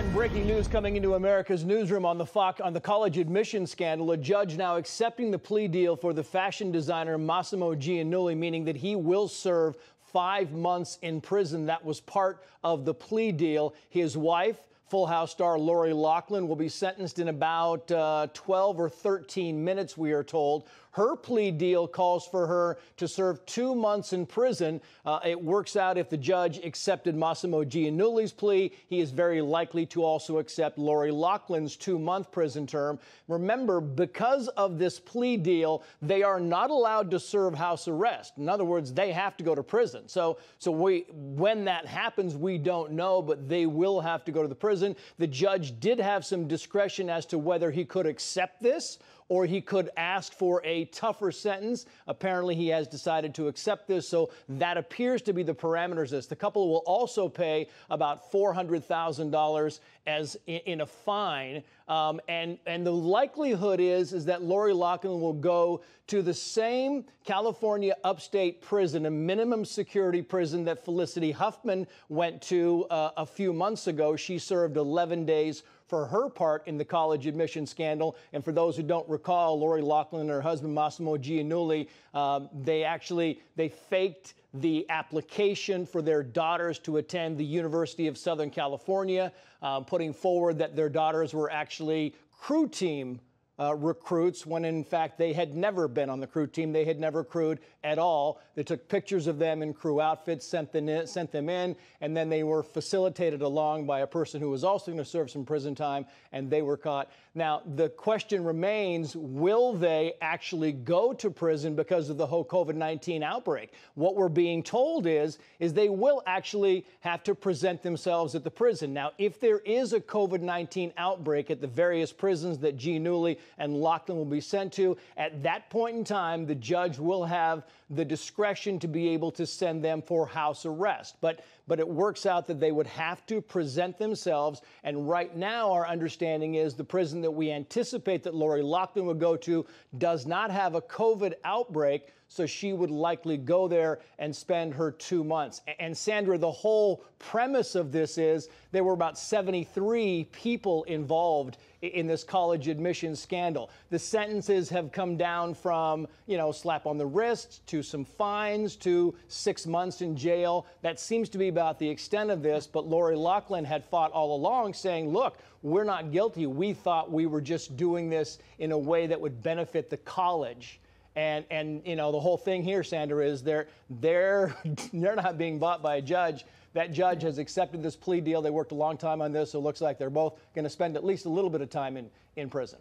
And breaking news coming into America's newsroom on the Fox on the college admission scandal. A judge now accepting the plea deal for the fashion designer Massimo Giannulli, meaning that he will serve five months in prison. That was part of the plea deal. His wife, Full House star Lori Loughlin will be sentenced in about uh, 12 or 13 minutes, we are told. Her plea deal calls for her to serve two months in prison. Uh, it works out if the judge accepted Massimo Giannulli's plea, he is very likely to also accept Lori Loughlin's two month prison term. Remember, because of this plea deal, they are not allowed to serve house arrest. In other words, they have to go to prison. So, so we, when that happens, we don't know, but they will have to go to the prison. The judge did have some discretion as to whether he could accept this or he could ask for a tougher sentence. Apparently, he has decided to accept this, so that appears to be the parameters. This the couple will also pay about four hundred thousand dollars as in, in, a fine, um, and and the likelihood is is that Lori Loughlin will go to the same California upstate prison, a minimum security prison that Felicity Huffman went to uh, a few months ago. She served 11 days for her part in the college admission scandal. And for those who don't recall, Lori Loughlin and her husband Massimo Giannulli, uh, they actually they faked the application for their daughters to attend the University of Southern California, uh, putting forward that their daughters were actually crew team uh, recruits when in fact they had never been on the crew team. They had never crewed at all. They took pictures of them in crew outfits, sent them in, sent them in and then they were facilitated along by a person who was also going to serve some prison time, and they were caught. Now, the question remains will they actually go to prison because of the whole COVID 19 outbreak? What we're being told is, is they will actually have to present themselves at the prison. Now, if there is a COVID 19 outbreak at the various prisons that Giannulli and Loughlin will be sent to. At that point in time, the judge will have the discretion to be able to send them for house arrest. But but it works out that they would have to present themselves. And right now, our understanding is the prison that we anticipate that Lori Loughlin would go to does not have a COVID outbreak so she would likely go there and spend her two months. And Sandra, the whole premise of this is there were about 73 people involved in this college admission scandal. The sentences have come down from, you know, slap on the wrist to some fines to six months in jail. That seems to be about the extent of this, but Lori Loughlin had fought all along saying, look, we're not guilty. We thought we were just doing this in a way that would benefit the college. And and you know the whole thing here, Sandra, is they're they're they're not being bought by a judge. That judge has accepted this plea deal. They worked a long time on this, so it looks like they're both going to spend at least a little bit of time in, in prison.